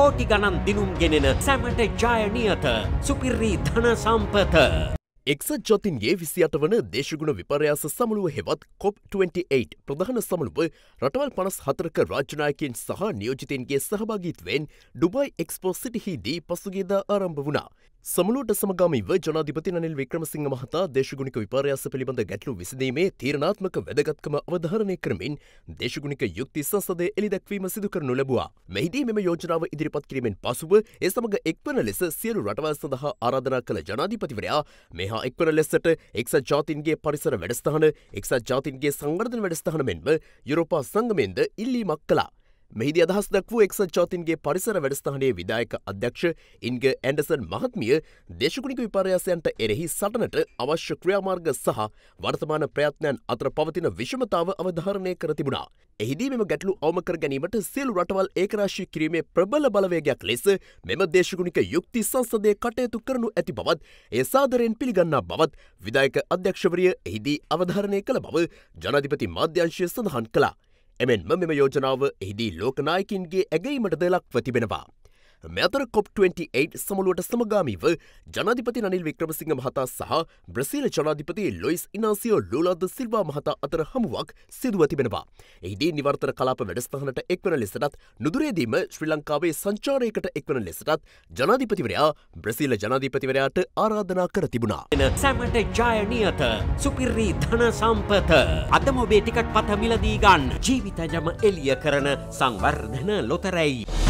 කෝටි ගණන් දිනුම් ගෙනෙන සැමට ජයනියත සුපිර්රී ධන සම්පත. එක්සත් ජාතින්ගේ විසියට වන දේශගුණ විපර්යාස සමුළුව හෙවත් කොප්28 ප්‍රධාන සමුළුව රටවල් පනස් හතරක රාජ්‍යනායකෙන් සහ නියෝජිතයන්ගේ සහභාගීත්වයෙන් ඩුබයි එක්ස්පෝ සිටිහිදී පසුගේදා ආරම්භ වුණා. සමුළුවට සමගාමීව ජනාධිපති රනිල් වික්‍රමසිංහ මහතා දේශගුණික විපර්යාස පිළිබඳ ගැටලු විසඳීමේ තීරණාත්මක වැදගත්කම අවධාරණය කරමින් දේශගුණික යුක්ති සංසදය එළිදැක්වීම සිදු කරනු ලැබුවා. මෙහිදී මෙම යෝජනාව ඉදිරිපත් කිරීමෙන් පසුව ඒ සමග එක්වන ලෙස සියලු රටවල් සඳහා ආරාධනා කළ ජනාධිපතිවරයා මෙහා එක්වන ලෙසට එක්සත් ජාතින්ගේ පරිසර වැඩස්ථාන එක්සත් ජාතින්ගේ සංවර්ධන වැඩස්ථාන මෙන්ම යුරෝපා සංගමෙන්ද ඉල්ලීමක් කළා. මෙහිදී අදහස් දක්වූ එක්සත් ජාතින්ගේ පරිසර වැඩස්ථානයේ විදායක අධ්‍යක්ෂ ඉන්ග ඇන්ඩසන් මහත්මිය දේශගුණික විපර්යාසයන්ට එරෙහි සටනට අවශ්‍ය ක්‍රියාමාර්ග සහ වර්තමාන ප්‍රයත්නයන් අතර පවතින විෂමතාව අවධාරණය කර තිබුණා. එහිදී මෙම ගැටලු අවම කර ගැනීමට සියලු රටවල් ඒකරාශී කිරීමේ ප්‍රබල බලවේගයක් ලෙස මෙම දේශගුණික යුක්ති සංසදය කටයුතු කරනු ඇති බවත් ඒ සාදරයෙන් පිළිගන්නා බවත් විදායක අධ්‍යක්ෂවරිය එහිදී අවධාරණය කළ බව ජනාධිපති මාධ්‍යංශය සඳහන් කළා. එමෙන්ම මෙම යෝජනාව එහිදී ලෝකනායකින්ගේ ඇගීමටද ලක්ව තිබෙනවා. මෙතර කොප්28 සමුළුවට සමගාමීව ජනාධිපති රනිල් වික්‍රමසිංහ මහතා සහ බ්‍රසීල ජනාධිපති ලොයිස් ඉනාසියෝ ලූලාද සිල්වා මහතා අතර හමුවක් සිදුව තිබෙනවා. එහිදී නිවර්තන කලාප වැඩස්ථානට එක්වන ලෙසටත් නුදුරේදීම ශ්‍රී ලංකාවේ සංචාරයකට එක්වන ලෙසටත් ජනාධිපතිවරයා බ්‍රසීල ජනාධිපතිවරයාට ආරාධනා කර තිබුණා. සැමට ජයනියත සුපිර්රී ධන සම්පත. අදම ඔබේ ටිකට් පත මිලදී ගන්න ජීවිතජම එලිය කරන සංවර්ධන ලොතරැයි.